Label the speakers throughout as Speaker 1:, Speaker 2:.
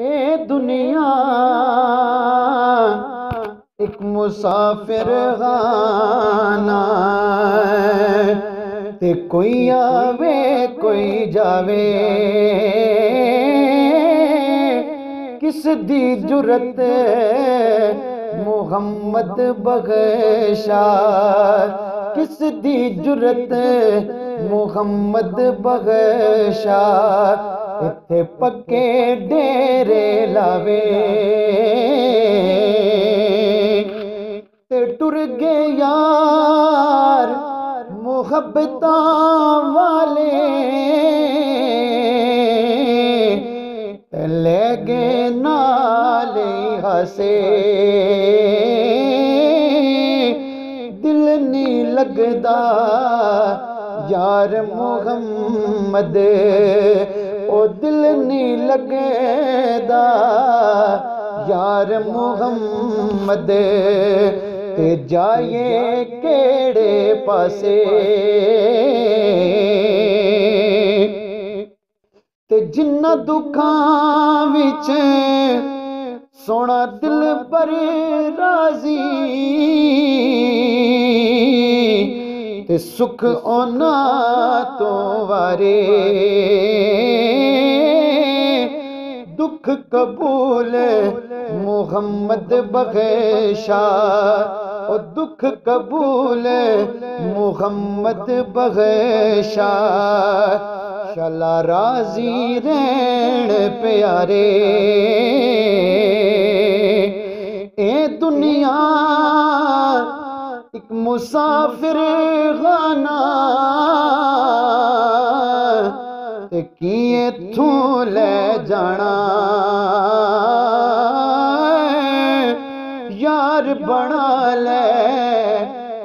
Speaker 1: اے دنیا، ایک مسافر خانہ تے کوئی آوے، کوئی جاوے۔ کس دی جرت محمد بغشا۔ کس دی جرت محمد بغشا۔ اتھے پکے ڈیرے لاوے تے ٹر گے یار محبتاں والے تے لے گے نالے ہسے دل نہیں لگدا یار محمد ਉਹ ਦਿਲ ਨਹੀਂ ਲੱਗੇਦਾ। ਯਾਰ ਮੁਹੰਮਦ, ਤੇ ਜਾਏ ਕਿਹੜੇ ਪਾਸੇ? ਤੇ ਜਿੰਨਾ ਦੁੱਖਾਂ ਵਿੱਚ ਸੋਹਣਾ ਦਿਲ ਪਰ ਰਾਜ਼ੀ, ਤੇ ਸੁਖ ਉਹਨਾਂ ਤੋਂ ਵਾਰੇ। دکھ قبول محمد بغشا او دکھ قبول محمد بغشا شلا راضی رین پیارے۔ اے دنیا، ایک مسافر خانہ۔ تے کیے تھوں لے جانا یار بنا لے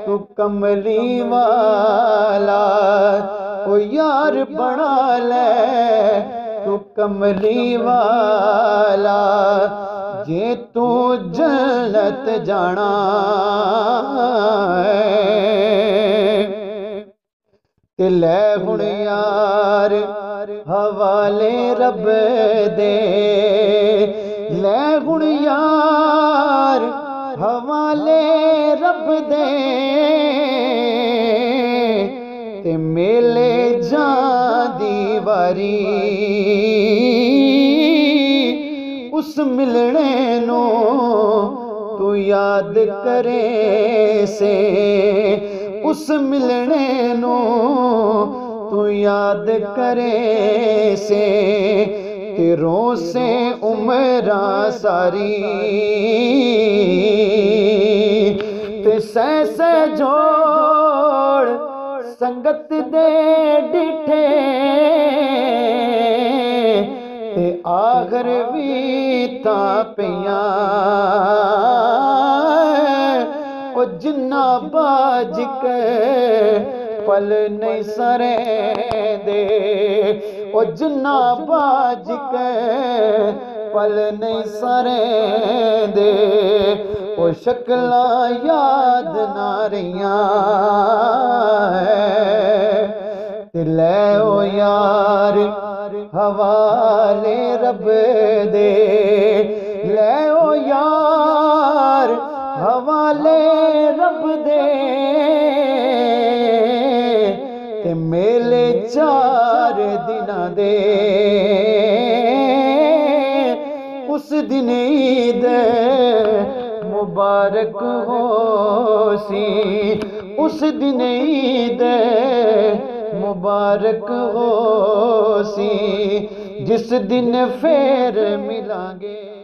Speaker 1: تو کملی والا او یار بنا لے تو کملی والا جے تو جنت جانا تے لے ہن یار حوالے رب دے۔ لے ہن یار، حوالے رب دے۔ تے میلے جان دی واری۔ اس ملنے نو تو یاد کرے سے۔ اس ملنے نو تو یاد کرے سے تیروں سے عمرہ ساری تے سہ جوڑ سنگت دے ڈٹھے تے آخر بھی تا پیاں او جنہ باج کے پل نہیں سرے دے۔ او جنہ باج کے پل نہیں سرے دے۔ او شکلاں یاد نہ رہیاں تے لے او یار حوالے رب دے۔ لے او یار حوالے رب دے۔ میلے چار دن دے اس دن عید مبارک ہو سی اس دن عید مبارک ہو سی جس دن پھر ملیں گے